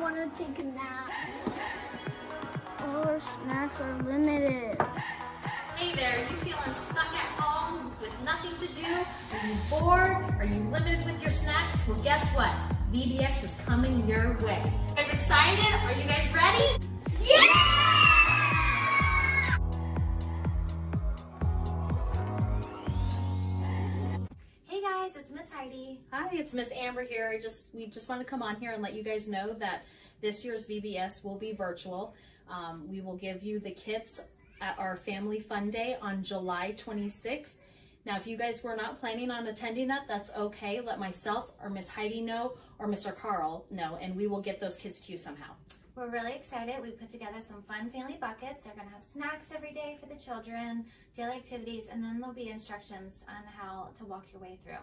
want to take a nap. All our snacks are limited. Hey there, are you feeling stuck at home with nothing to do? Are you bored? Are you limited with your snacks? Well, guess what? VBS is coming your way. You guys excited? Are you guys ready? Yeah! It's Miss Heidi. Hi, it's Miss Amber here. I just we just want to come on here and let you guys know that this year's VBS will be virtual. Um, we will give you the kits at our Family Fun Day on July 26th. Now, if you guys were not planning on attending that, that's okay. Let myself or Miss Heidi know or Mr. Carl know, and we will get those kids to you somehow. We're really excited. We put together some fun family buckets. They're going to have snacks every day for the children, daily activities, and then there'll be instructions on how to walk your way through.